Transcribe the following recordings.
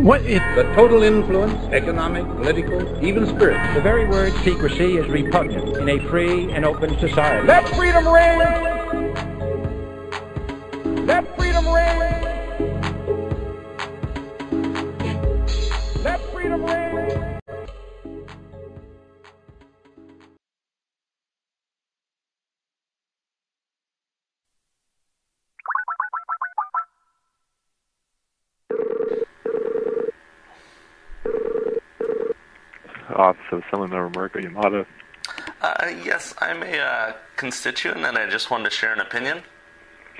What is The total influence, economic, political, even spiritual. the very word secrecy is repugnant in a free and open society. Let freedom ring! Let freedom ring! Let freedom ring! Office of Assemblymember Mariko Yamada. Uh, yes, I'm a uh, constituent and I just wanted to share an opinion.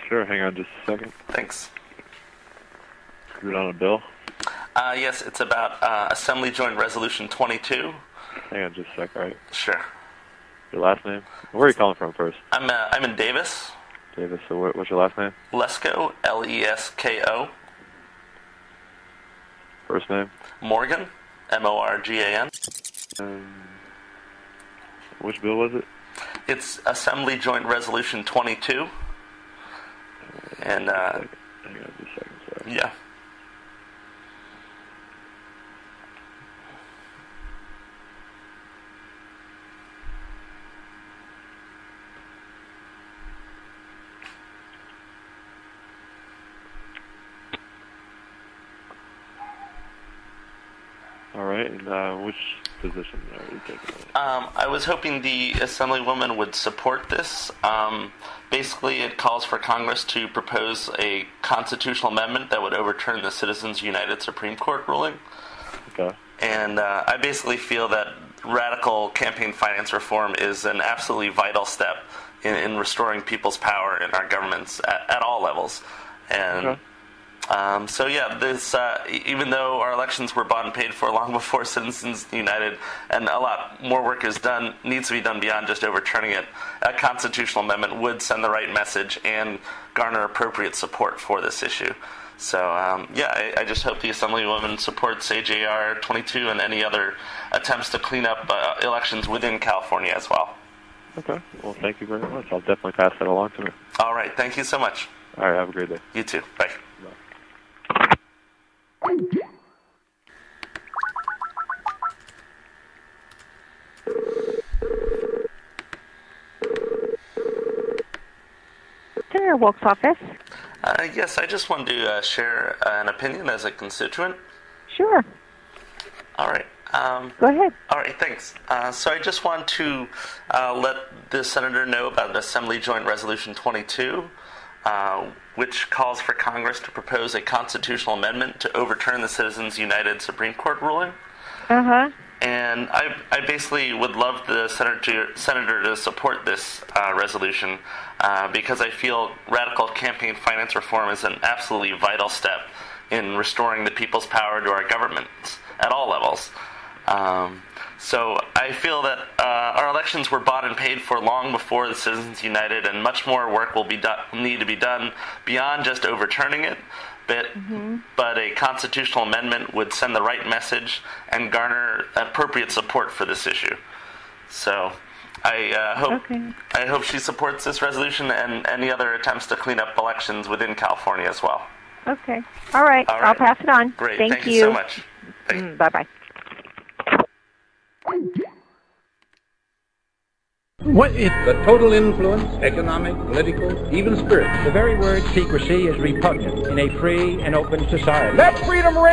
Sure, hang on just a second. Thanks. Is it on a bill? Uh, yes, it's about uh, Assembly Joint Resolution 22. Hang on just a sec, alright. Sure. Your last name? Where are you calling from first? I'm, uh, I'm in Davis. Davis, so what, what's your last name? Lesko, L E S K O. First name? Morgan, M O R G A N. Um, which bill was it? It's Assembly Joint Resolution 22. And, uh, Hang on just a second, sorry. yeah. Alright, and uh, which position are you taking? Um, I was hoping the Assemblywoman would support this. Um, basically, it calls for Congress to propose a constitutional amendment that would overturn the Citizens United Supreme Court ruling. Okay. And uh, I basically feel that radical campaign finance reform is an absolutely vital step in, in restoring people's power in our governments at, at all levels. And Okay. Um, so, yeah, this uh, even though our elections were bought and paid for long before Citizens United, and a lot more work is done needs to be done beyond just overturning it, a constitutional amendment would send the right message and garner appropriate support for this issue. So, um, yeah, I, I just hope the Assemblywoman supports AJR 22 and any other attempts to clean up uh, elections within California as well. Okay. Well, thank you very much. I'll definitely pass that along to her. All right, thank you so much. Alright, have a great day. You too. Bye. Wolk's office. Uh, yes, I just wanted to uh, share an opinion as a constituent. Sure. All right. Um, Go ahead. All right, thanks. Uh, so I just want to uh, let the senator know about Assembly Joint Resolution 22, uh, which calls for Congress to propose a constitutional amendment to overturn the Citizens United Supreme Court ruling. Uh huh. And I, I basically would love the senator, senator to support this uh, resolution uh, because I feel radical campaign finance reform is an absolutely vital step in restoring the people's power to our governments at all levels. Um, so I feel that uh, our elections were bought and paid for long before the Citizens United, and much more work will be done, need to be done beyond just overturning it. But, but a constitutional amendment would send the right message and garner appropriate support for this issue. So I uh, hope Okay. I hope she supports this resolution and any other attempts to clean up elections within California as well. Okay. All right. All I'll pass it on. Great, Thank, you. so much. Thank- Mm, bye bye. What is The total influence, economic, political, even spiritual. the very word secrecy is repugnant in a free and open society. Let freedom ring!